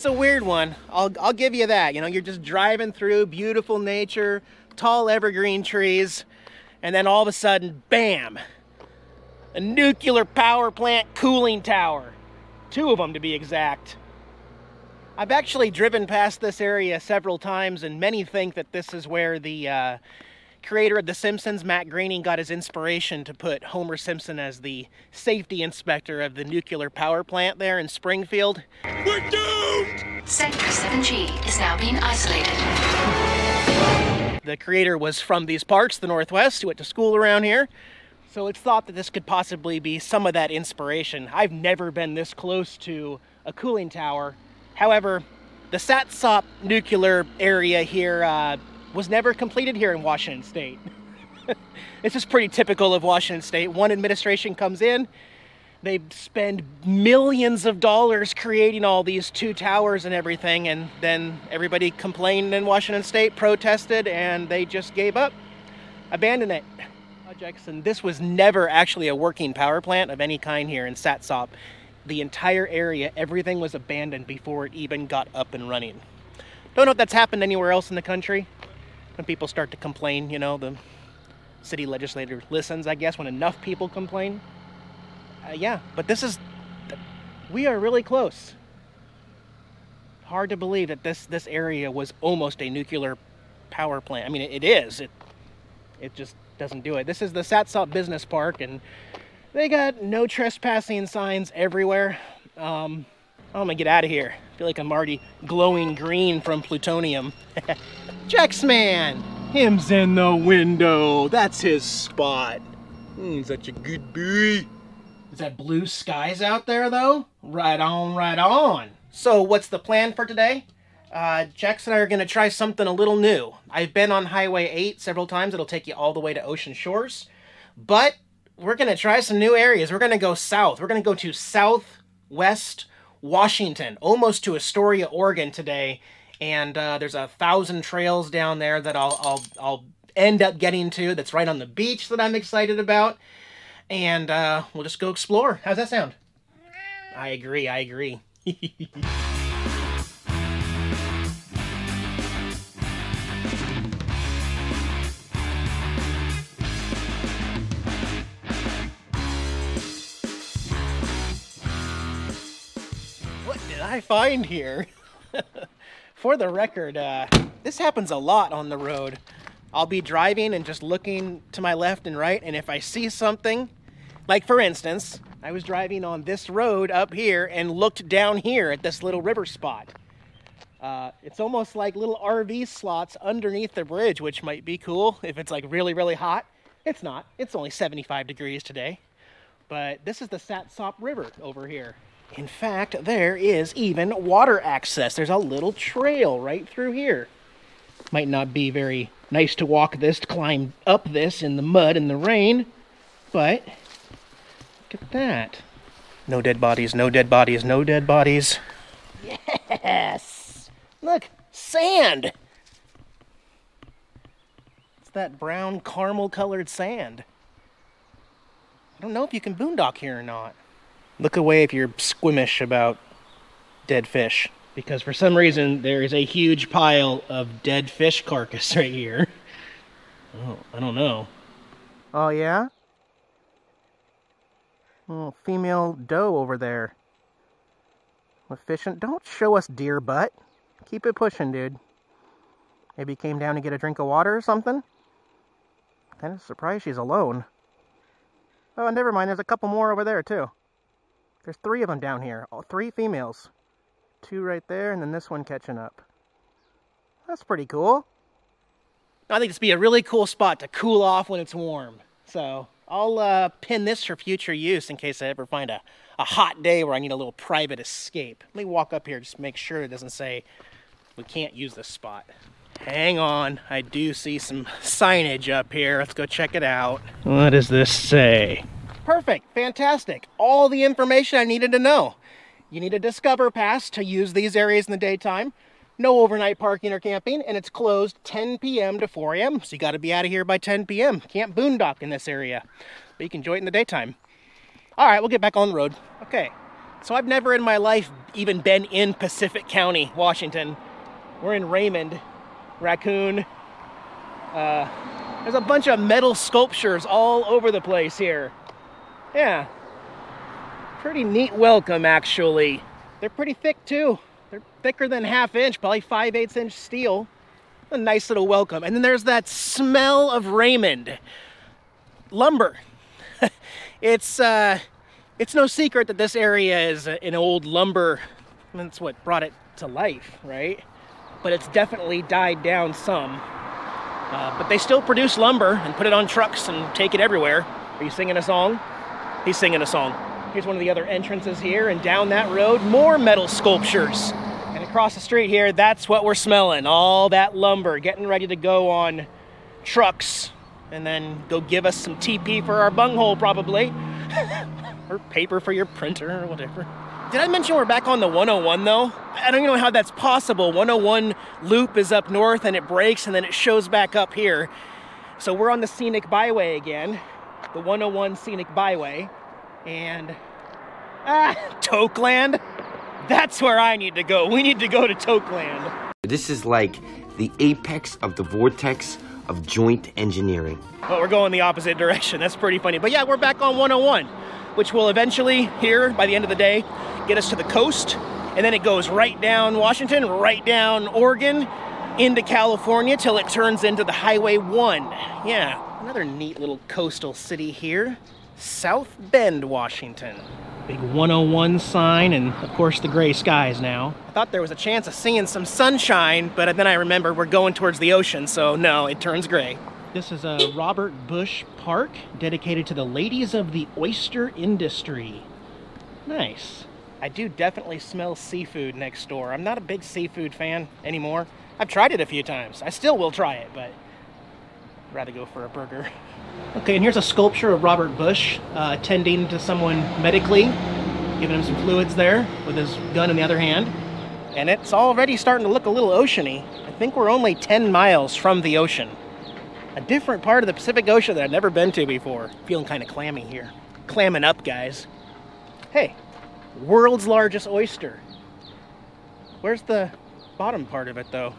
It's a weird one. I'll, I'll give you that. You know, you're just driving through beautiful nature, tall evergreen trees, and then all of a sudden, bam, a nuclear power plant cooling tower. Two of them to be exact. I've actually driven past this area several times, and many think that this is where the uh, creator of The Simpsons, Matt Groening, got his inspiration to put Homer Simpson as the safety inspector of the nuclear power plant there in Springfield. We're doomed! Sector 7G is now being isolated. The creator was from these parts, the Northwest, he went to school around here. So it's thought that this could possibly be some of that inspiration. I've never been this close to a cooling tower However, the Satsop nuclear area here uh, was never completed here in Washington State. this is pretty typical of Washington State. One administration comes in, they spend millions of dollars creating all these two towers and everything, and then everybody complained in Washington State, protested, and they just gave up, abandoned it. Projects, and this was never actually a working power plant of any kind here in Satsop the entire area, everything was abandoned before it even got up and running. Don't know if that's happened anywhere else in the country. When people start to complain, you know, the city legislator listens, I guess, when enough people complain. Uh, yeah, but this is, we are really close. Hard to believe that this, this area was almost a nuclear power plant. I mean, it, it is. It, it just doesn't do it. This is the Satsop Business Park, and they got no trespassing signs everywhere. Um, I'm gonna get out of here. I feel like I'm already glowing green from plutonium. Jaxman! Him's in the window. That's his spot. Mm, such a good boy. Is that blue skies out there though? Right on, right on. So what's the plan for today? Uh, Jax and I are going to try something a little new. I've been on Highway 8 several times. It'll take you all the way to Ocean Shores. But we're going to try some new areas. We're going to go south. We're going to go to southwest Washington, almost to Astoria, Oregon today. And uh, there's a thousand trails down there that I'll, I'll, I'll end up getting to that's right on the beach that I'm excited about. And uh, we'll just go explore. How's that sound? I agree. I agree. What did I find here? For the record, uh, this happens a lot on the road. I'll be driving and just looking to my left and right, and if I see something, like for instance, I was driving on this road up here and looked down here at this little river spot. Uh, it's almost like little RV slots underneath the bridge, which might be cool if it's like really, really hot. It's not. It's only 75 degrees today. But this is the Satsop River over here. In fact, there is even water access. There's a little trail right through here. Might not be very nice to walk this, to climb up this in the mud and the rain, but look at that. No dead bodies, no dead bodies, no dead bodies. Yes! Look, sand! It's that brown caramel colored sand. I don't know if you can boondock here or not. Look away if you're squeamish about dead fish, because for some reason there is a huge pile of dead fish carcass right here. Oh, I don't know. Oh, yeah? Oh, female doe over there. Efficient. Don't show us deer butt. Keep it pushing, dude. Maybe came down to get a drink of water or something? Kind of surprised she's alone. Oh, never mind. There's a couple more over there, too. There's three of them down here. All three females. Two right there, and then this one catching up. That's pretty cool. I think this would be a really cool spot to cool off when it's warm. So I'll uh, pin this for future use in case I ever find a, a hot day where I need a little private escape. Let me walk up here just make sure it doesn't say we can't use this spot. Hang on, I do see some signage up here. Let's go check it out. What does this say? Perfect, fantastic. All the information I needed to know. You need a Discover Pass to use these areas in the daytime. No overnight parking or camping, and it's closed 10 p.m. to 4 a.m. So you got to be out of here by 10 p.m. Can't boondock in this area, but you can enjoy it in the daytime. All right, we'll get back on the road. Okay, So I've never in my life even been in Pacific County, Washington. We're in Raymond, Raccoon. Uh, there's a bunch of metal sculptures all over the place here. Yeah. Pretty neat welcome, actually. They're pretty thick, too. They're thicker than half inch, probably 5 8 inch steel. A nice little welcome. And then there's that smell of Raymond. Lumber. it's, uh, it's no secret that this area is an old lumber. That's what brought it to life, right? But it's definitely died down some. Uh, but they still produce lumber and put it on trucks and take it everywhere. Are you singing a song? He's singing a song. Here's one of the other entrances here, and down that road, more metal sculptures. And across the street here, that's what we're smelling. All that lumber getting ready to go on trucks and then go give us some TP for our bunghole, probably. or paper for your printer or whatever. Did I mention we're back on the 101 though? I don't even know how that's possible. 101 loop is up north and it breaks and then it shows back up here. So we're on the scenic byway again, the 101 scenic byway. And ah, Tokeland. That's where I need to go. We need to go to Tokeland. This is like the apex of the vortex of joint engineering. But we're going the opposite direction. That's pretty funny. But yeah, we're back on 101, which will eventually, here by the end of the day, get us to the coast, and then it goes right down Washington, right down Oregon, into California till it turns into the Highway 1. Yeah, another neat little coastal city here. South Bend, Washington. Big 101 sign, and of course the gray skies now. I thought there was a chance of seeing some sunshine, but then I remember we're going towards the ocean, so no, it turns gray. This is a Robert Bush Park dedicated to the ladies of the oyster industry. Nice. I do definitely smell seafood next door. I'm not a big seafood fan anymore. I've tried it a few times. I still will try it, but rather go for a burger. Okay, and here's a sculpture of Robert Bush uh, attending to someone medically, giving him some fluids there with his gun in the other hand. And it's already starting to look a little oceany. I think we're only 10 miles from the ocean. A different part of the Pacific Ocean that I've never been to before. Feeling kind of clammy here. Clamming up, guys. Hey, world's largest oyster. Where's the bottom part of it though?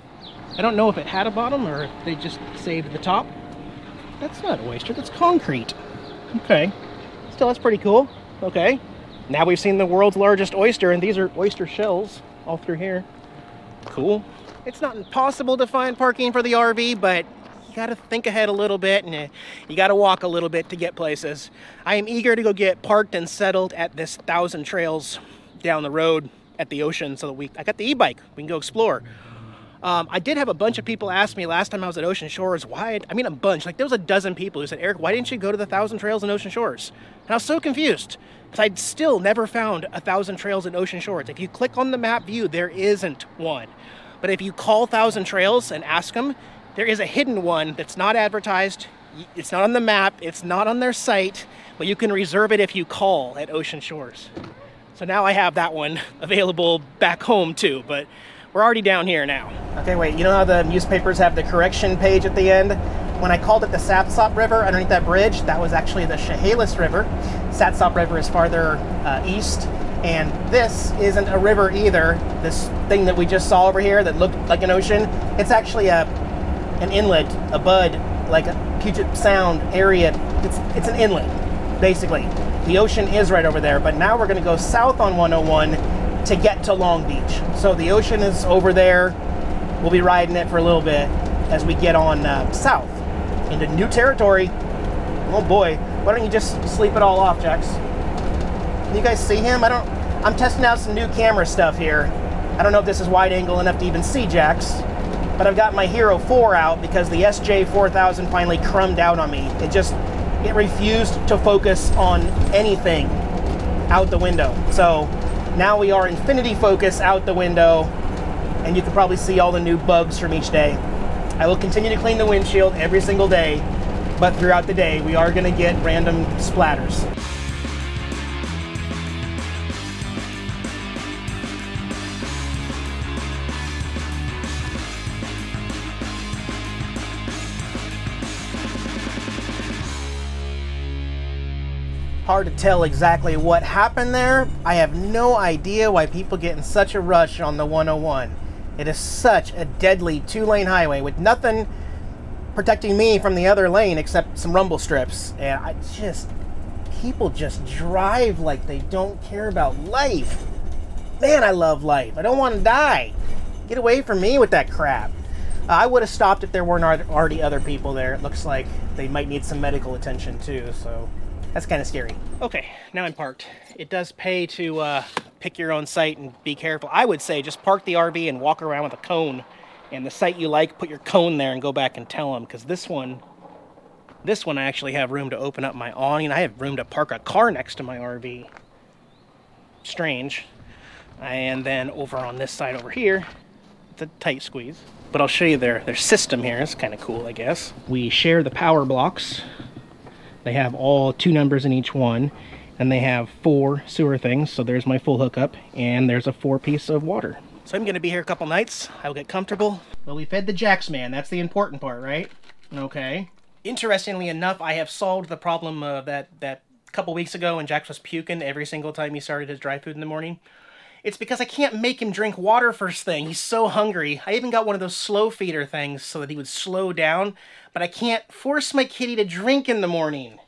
I don't know if it had a bottom or if they just saved the top. That's not oyster, that's concrete. Okay. Still, that's pretty cool. Okay. Now we've seen the world's largest oyster, and these are oyster shells all through here. Cool. It's not impossible to find parking for the RV, but you got to think ahead a little bit and uh, you got to walk a little bit to get places. I am eager to go get parked and settled at this Thousand Trails down the road at the ocean so that we, I got the e-bike, we can go explore. Um, I did have a bunch of people ask me last time I was at Ocean Shores why, I mean a bunch, like there was a dozen people who said, Eric, why didn't you go to the Thousand Trails in Ocean Shores? And I was so confused because I'd still never found a Thousand Trails in Ocean Shores. If you click on the map view, there isn't one. But if you call Thousand Trails and ask them, there is a hidden one that's not advertised. It's not on the map. It's not on their site, but you can reserve it if you call at Ocean Shores. So now I have that one available back home too, but we're already down here now. Okay, wait, you know how the newspapers have the correction page at the end? When I called it the Satsop River underneath that bridge, that was actually the Chehalis River. Satsop River is farther uh, east, and this isn't a river either. This thing that we just saw over here that looked like an ocean, it's actually a an inlet, a bud, like a Puget Sound area. It's, it's an inlet, basically. The ocean is right over there, but now we're going to go south on 101 to get to Long Beach. So the ocean is over there. We'll be riding it for a little bit as we get on uh, south into new territory. Oh boy, why don't you just sleep it all off, Jax? Can you guys see him? I don't. I'm testing out some new camera stuff here. I don't know if this is wide angle enough to even see Jax but I've got my Hero 4 out because the SJ4000 finally crumbed out on me. It just, it refused to focus on anything out the window. So now we are infinity focus out the window, and you can probably see all the new bugs from each day. I will continue to clean the windshield every single day, but throughout the day, we are going to get random splatters. Hard to tell exactly what happened there. I have no idea why people get in such a rush on the 101. It is such a deadly two lane highway with nothing protecting me from the other lane except some rumble strips. And I just, people just drive like they don't care about life. Man, I love life. I don't want to die. Get away from me with that crap. Uh, I would have stopped if there weren't already other people there. It looks like they might need some medical attention too, so that's kind of scary. Okay, now I'm parked. It does pay to uh, pick your own site and be careful. I would say just park the RV and walk around with a cone. And the site you like, put your cone there and go back and tell them. Because this one, this one I actually have room to open up my awning. I have room to park a car next to my RV. Strange. And then over on this side over here, it's a tight squeeze. But I'll show you their, their system here. It's kind of cool, I guess. We share the power blocks. They have all two numbers in each one. And they have four sewer things. So there's my full hookup. And there's a four piece of water. So I'm going to be here a couple nights. I'll get comfortable. Well, we fed the Jaxman. That's the important part, right? Okay. Interestingly enough, I have solved the problem uh, that, that couple weeks ago when Jax was puking every single time he started his dry food in the morning. It's because I can't make him drink water first thing. He's so hungry. I even got one of those slow feeder things so that he would slow down, but I can't force my kitty to drink in the morning.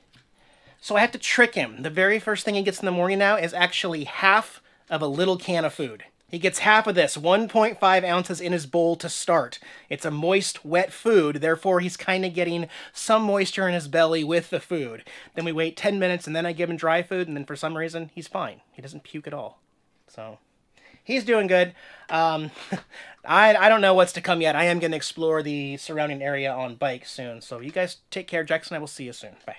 So I have to trick him. The very first thing he gets in the morning now is actually half of a little can of food. He gets half of this, 1.5 ounces in his bowl to start. It's a moist, wet food, therefore he's kind of getting some moisture in his belly with the food. Then we wait 10 minutes and then I give him dry food and then for some reason he's fine. He doesn't puke at all. So he's doing good. Um, I, I don't know what's to come yet. I am going to explore the surrounding area on bike soon. So you guys take care, Jackson. I will see you soon. Bye.